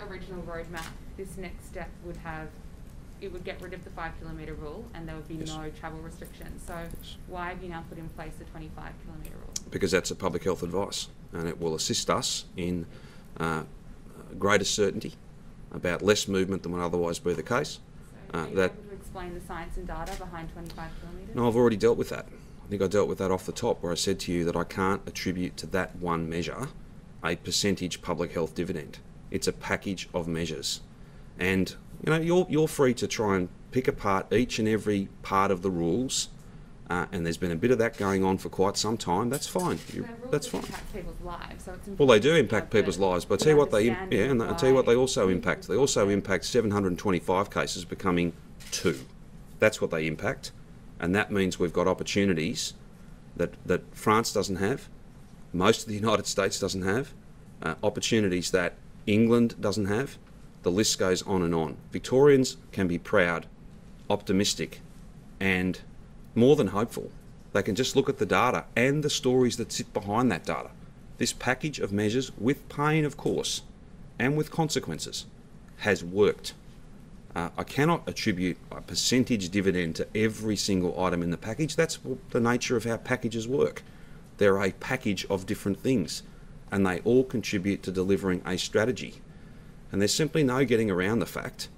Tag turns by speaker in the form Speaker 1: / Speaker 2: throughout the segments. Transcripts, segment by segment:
Speaker 1: original roadmap, this next step would have, it would get rid of the five kilometre rule and there would be
Speaker 2: Yes.
Speaker 1: no travel restrictions. So why have you now put in place the twenty-five kilometre rule?
Speaker 2: because that's a public health advice and it will assist us in uh, greater certainty about less movement than would otherwise be the case.
Speaker 1: So
Speaker 2: Uh,
Speaker 1: are you
Speaker 2: that-
Speaker 1: able to explain the science and data behind twenty-five kilometres?
Speaker 2: No, I've already dealt with that. I think I dealt with that off the top where I said to you that I can't attribute to that one measure a percentage public health dividend. It's a package of measures. And you know, you're you're free to try and pick apart each and every part of the rules. Uh, and there's been a bit of that going on for quite some time. That's fine. You, that's fine.
Speaker 1: impact people's lives, so it's
Speaker 2: Well, they do impact people's lives, but I tell you what they, yeah, and I tell you what they also impact. They also impact 725 cases becoming two. That's what they impact, and that means we've got opportunities that that France doesn't have, most of the United States doesn't have, uh, opportunities that England doesn't have. The list goes on and on. Victorians can be proud, optimistic, and more than hopeful. They can just look at the data and the stories that sit behind that data. This package of measures, with pain, of course, and with consequences, has worked. Uh, I cannot attribute a percentage dividend to every single item in the package. That's the nature of how packages work. They're a package of different things, and they all contribute to delivering a strategy. And there's simply no getting around the fact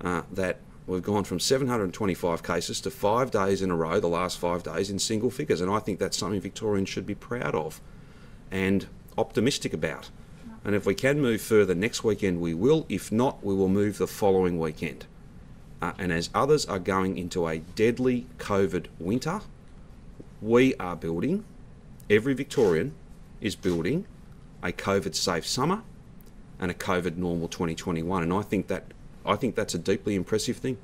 Speaker 2: uh, that we've gone from 725 cases to five days in a row, the last five days, in single figures. And I think that's something Victorians should be proud of and optimistic about. And if we can move further next weekend, we will. If not, we will move the following weekend. Uh, and as others are going into a deadly COVID winter, we are building, every Victorian is building a COVID safe summer and a COVID normal 2021. And I think that I think that's a deeply impressive thing.